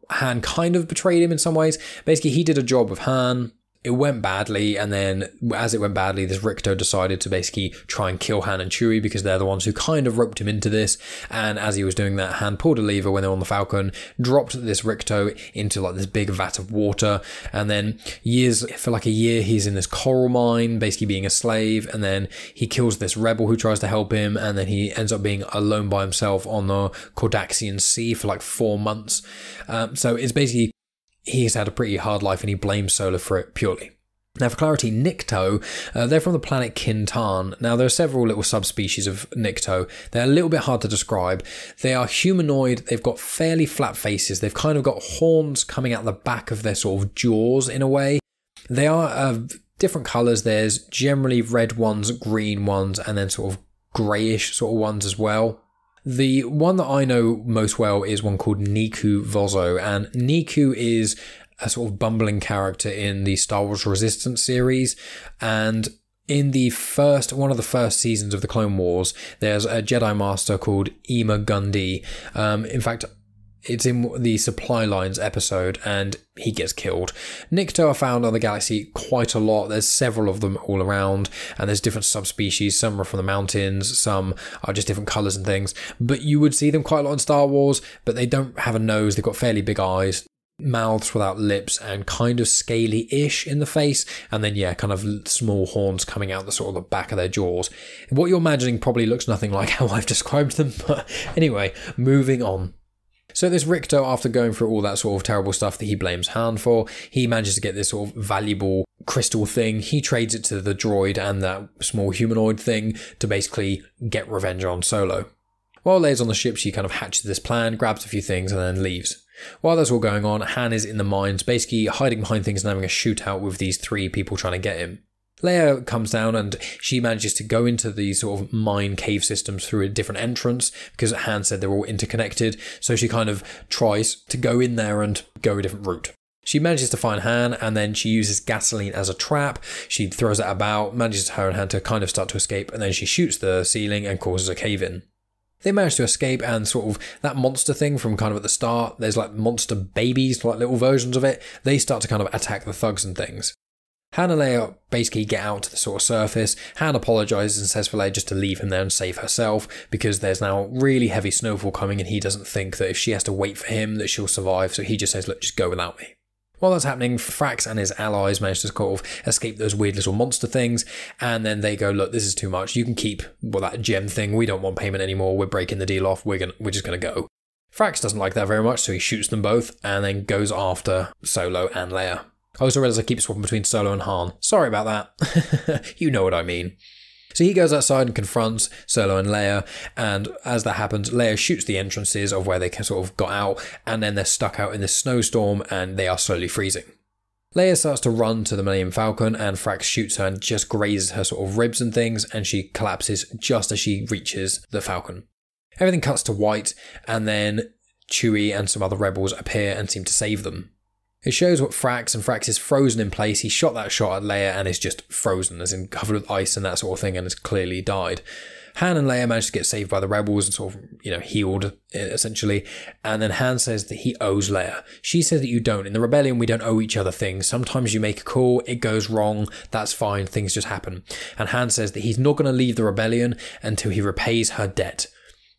Han kind of betrayed him in some ways. Basically, he did a job with Han it went badly, and then as it went badly, this Nikto decided to basically try and kill Han and Chewie because they're the ones who kind of roped him into this. And as he was doing that, Han pulled a lever when they were on the Falcon, dropped this Nikto into like this big vat of water, and then years for like a year he's in this coral mine, basically being a slave, and then he kills this rebel who tries to help him, and then he ends up being alone by himself on the Cardassian Sea for like four months. Um, so it's basically he's had a pretty hard life and he blames Solo for it purely. Now, for clarity, Nikto, uh, they're from the planet Kintan. Now, there are several little subspecies of Nikto. They're a little bit hard to describe. They are humanoid. They've got fairly flat faces. They've kind of got horns coming out the back of their sort of jaws in a way. They are of different colours. There's generally red ones, green ones, and then sort of greyish sort of ones as well. The one that I know most well is one called Neeku Vozo, and Neeku is a sort of bumbling character in the Star Wars Resistance series, and in the first one of the first seasons of the Clone Wars, there's a Jedi Master called Ima-Gun Di. Um, in fact, it's in the supply lines episode and he gets killed. Nikto are found on the galaxy quite a lot. There's several of them all around and there's different subspecies. Some are from the mountains, some are just different colors and things. But you would see them quite a lot in Star Wars, but they don't have a nose. They've got fairly big eyes, mouths without lips and kind of scaly-ish in the face and then yeah kind of small horns coming out the sort of the back of their jaws what you're imagining probably looks nothing like how i've described them but anyway moving on so this Nikto, after going through all that sort of terrible stuff that he blames Han for, he manages to get this sort of valuable crystal thing. He trades it to the droid and that small humanoid thing to basically get revenge on Solo. While Leia's on the ship, she kind of hatches this plan, grabs a few things, and then leaves. While that's all going on, Han is in the mines, basically hiding behind things and having a shootout with these three people trying to get him. Leia comes down and she manages to go into the sort of mine cave systems through a different entrance because Han said they're all interconnected. So she kind of tries to go in there and go a different route. She manages to find Han and then she uses gasoline as a trap. She throws it about, manages her and Han to kind of start to escape, and then she shoots the ceiling and causes a cave in. They manage to escape and sort of that monster thing from kind of at the start, there's like monster babies, like little versions of it. They start to kind of attack the thugs and things. Han and Leia basically get out to the sort of surface. Han apologizes and says for Leia just to leave him there and save herself because there's now really heavy snowfall coming and he doesn't think that if she has to wait for him that she'll survive. So he just says, look, just go without me. While that's happening, Frax and his allies manage to sort of escape those weird little monster things, and then they go, "Look, this is too much. You can keep well that gem thing. We don't want payment anymore. We're breaking the deal off. We're gonna, we're just gonna go." Frax doesn't like that very much, so he shoots them both and then goes after Solo and Leia. I also realize I keep swapping between Solo and Han. Sorry about that. you know what I mean. So he goes outside and confronts Solo and Leia, and as that happens, Leia shoots the entrances of where they sort of got out, and then they're stuck out in this snowstorm and they are slowly freezing. Leia starts to run to the Millennium Falcon, and Frax shoots her and just grazes her sort of ribs and things, and she collapses just as she reaches the Falcon. Everything cuts to white, and then Chewie and some other rebels appear and seem to save them. It shows what Frax, and Frax is frozen in place. He shot that shot at Leia and is just frozen, as in covered with ice and that sort of thing, and has clearly died. Han and Leia managed to get saved by the rebels and sort of, you know, healed essentially. And then Han says that he owes Leia. She says that you don't. In the rebellion, we don't owe each other things. Sometimes you make a call, it goes wrong, that's fine, things just happen. And Han says that he's not going to leave the rebellion until he repays her debt.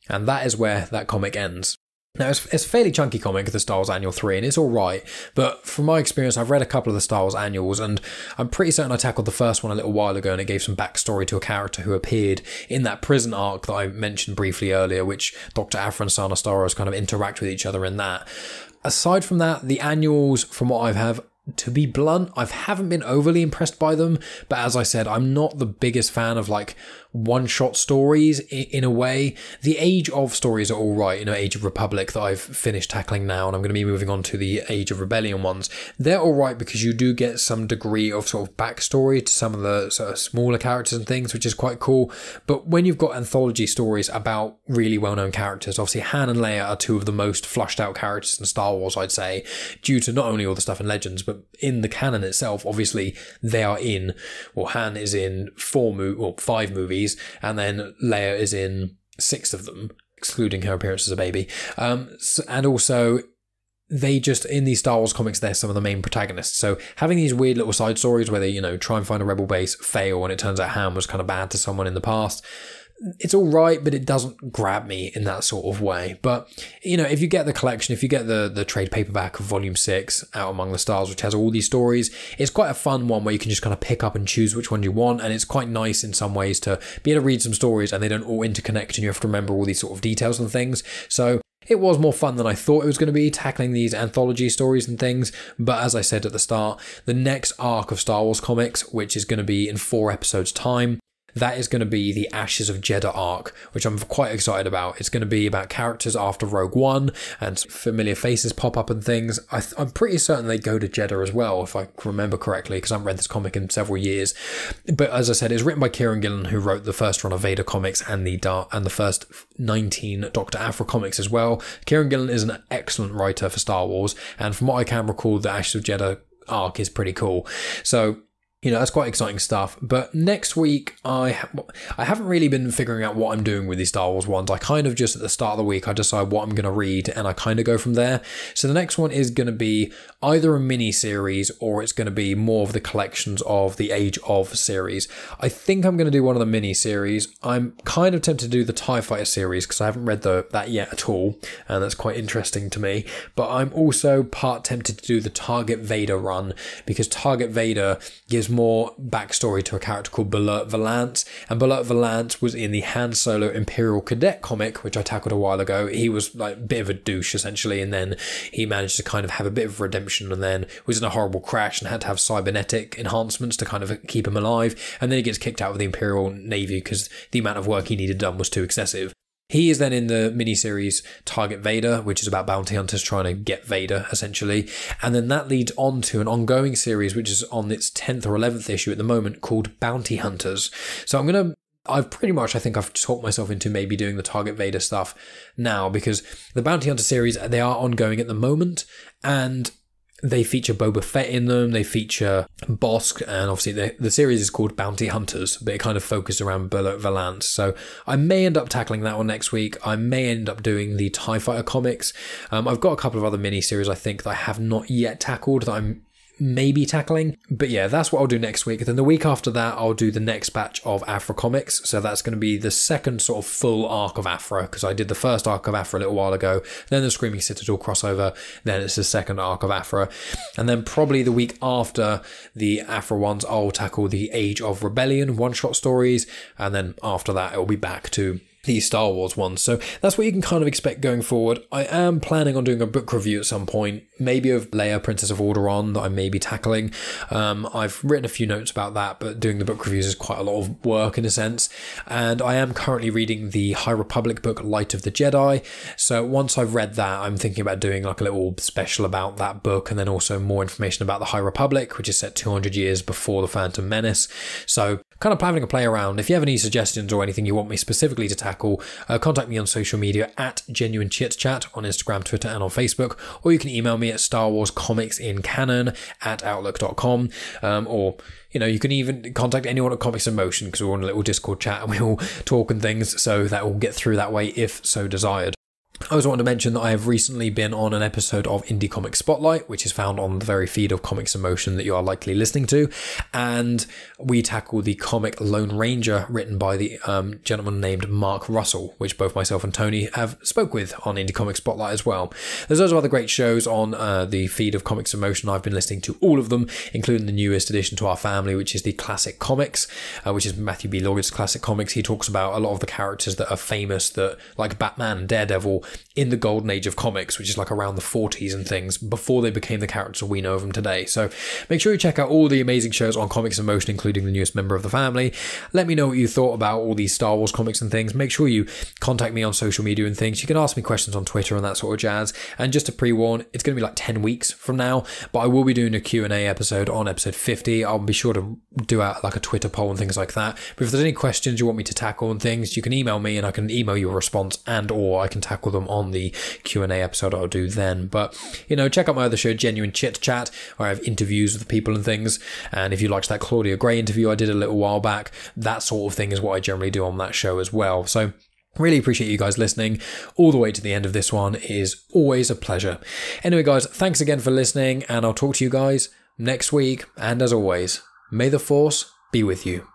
And that is where that comic ends. Now, it's, it's a fairly chunky comic, the Wars Annual 3, and it's alright, but from my experience, I've read a couple of the Wars annuals, and I'm pretty certain I tackled the first one a little while ago, and it gave some backstory to a character who appeared in that prison arc that I mentioned briefly earlier, which Dr. Aphra and Sana Starros kind of interact with each other in that. Aside from that, the annuals, from what I have, to be blunt, I haven't been overly impressed by them, but as I said, I'm not the biggest fan of like one shot stories in a way. The Age of stories are all right, you know, Age of Republic that I've finished tackling now, and I'm going to be moving on to the Age of Rebellion ones. They're all right because you do get some degree of sort of backstory to some of the sort of smaller characters and things, which is quite cool. But when you've got anthology stories about really well known characters, obviously Han and Leia are two of the most flushed out characters in Star Wars, I'd say, due to not only all the stuff in Legends, but but in the canon itself, obviously they are in, well, Han is in four mo- or five movies, and then Leia is in six of them, excluding her appearance as a baby. Um, so, and also they just in these Star Wars comics, they're some of the main protagonists. So having these weird little side stories where they, you know, try and find a rebel base, fail, and it turns out Han was kind of bad to someone in the past. It's all right, but it doesn't grab me in that sort of way. But you know, if you get the collection, if you get the the trade paperback of Volume Six, Out Among the Stars, which has all these stories, it's quite a fun one where you can just kind of pick up and choose which one you want, and it's quite nice in some ways to be able to read some stories and they don't all interconnect, and you have to remember all these sort of details and things. So it was more fun than I thought it was going to be, tackling these anthology stories and things. But as I said at the start, the next arc of Star Wars comics, which is going to be in four episodes' time, that is going to be the Ashes of Jedha arc, which I'm quite excited about. It's going to be about characters after Rogue One and familiar faces pop up and things. I am pretty certain they go to Jedha as well, if I remember correctly, because I haven't read this comic in several years. But as I said, it's written by Kieron Gillen, who wrote the first run of Vader comics and the and the first 19 Doctor Aphra comics as well. Kieron Gillen is an excellent writer for Star Wars, and from what I can recall, the Ashes of Jedha arc is pretty cool. So you know that's quite exciting stuff. But next week i i haven't really been figuring out what i'm doing with these star wars ones. I kind of just at the start of the week i decide what i'm going to read and i kind of go from there. So the next one is going to be either a mini series or it's going to be more of the collections of the age of series. I think i'm going to do one of the mini series i'm kind of tempted to do the tie fighter series because i haven't read the, that yet at all and that's quite interesting to me. But i'm also part tempted to do the target vader run because target vader gives more backstory to a character called Beilert Valance. And Beilert Valance was in the Han Solo Imperial Cadet comic, which I tackled a while ago. He was like a bit of a douche essentially, and then he managed to kind of have a bit of redemption and then was in a horrible crash and had to have cybernetic enhancements to kind of keep him alive. And then he gets kicked out of the Imperial Navy because the amount of work he needed done was too excessive. He is then in the miniseries Target Vader, which is about bounty hunters trying to get Vader, essentially. And then that leads on to an ongoing series, which is on its 10th or 11th issue at the moment, called Bounty Hunters. So I'm going to I've pretty much, I think I've talked myself into maybe doing the Target Vader stuff now because the Bounty Hunter series, they are ongoing at the moment. And they feature Boba Fett in them. They feature Bossk, and obviously the, the series is called Bounty Hunters, but it kind of focuses around Beilert Valance. So I may end up tackling that one next week. I may end up doing the Tie Fighter comics. Um, I've got a couple of other mini series I think that I have not yet tackled that I'm maybe tackling. But yeah, that's what I'll do next week. Then the week after that, I'll do the next batch of Aphra comics. So that's going to be the second sort of full arc of Aphra because I did the first arc of Aphra a little while ago. Then the Screaming Citadel crossover. Then it's the second arc of Aphra. And then probably the week after the Aphra ones, I'll tackle the Age of Rebellion one shot stories. And then after that, it'll be back to the Star Wars ones. So that's what you can kind of expect going forward. I am planning on doing a book review at some point, maybe of Leia, Princess of Alderaan, that I may be tackling. Um, I've written a few notes about that, but doing the book reviews is quite a lot of work in a sense. And I am currently reading the High Republic book, Light of the Jedi. So once I've read that, I'm thinking about doing like a little special about that book and then also more information about the High Republic, which is set 200 years before the Phantom Menace. So kind of planning a play around. If you have any suggestions or anything you want me specifically to tackle, uh, contact me on social media at Genuine Chit Chat on Instagram, Twitter, and on Facebook, or you can email me at Star Wars Comics in Canon at outlook.com, um, or you know, you can even contact anyone at Comics in Motion because we're on a little Discord chat and we all talk and things, so that will get through that way if so desired. I also want to mention that I have recently been on an episode of Indie Comic Spotlight, which is found on the very feed of Comics in Motion that you are likely listening to. And we tackle the comic Lone Ranger, written by the um, gentleman named Mark Russell, which both myself and Tony have spoke with on Indie Comic Spotlight as well. There's also other great shows on uh, the feed of Comics in Motion. I've been listening to all of them, including the newest addition to our family, which is the Classic Comics, uh, which is Matthew B. Loggett's Classic Comics. He talks about a lot of the characters that are famous, that like Batman Daredevil in the golden age of comics, which is like around the 40s and things, before they became the characters we know of them today. So make sure you check out all the amazing shows on Comics in Motion, including the newest member of the family. Let me know what you thought about all these Star Wars comics and things. Make sure you contact me on social media and things. You can ask me questions on Twitter and that sort of jazz. And just to pre-warn, it's going to be like 10 weeks from now, but I will be doing a Q&A episode on episode 50. I'll be sure to do out like a Twitter poll and things like that. But if there's any questions you want me to tackle and things, you can email me and I can email you a response and or I can tackle them on the Q&A episode I'll do then. But, you know, check out my other show, Genuine Chit Chat, where I have interviews with people and things. And if you liked that Claudia Gray interview I did a little while back, that sort of thing is what I generally do on that show as well. So Really appreciate you guys listening all the way to the end of this one. It is always a pleasure. Anyway, guys, thanks again for listening, and I'll talk to you guys next week. And as always, may the force be with you.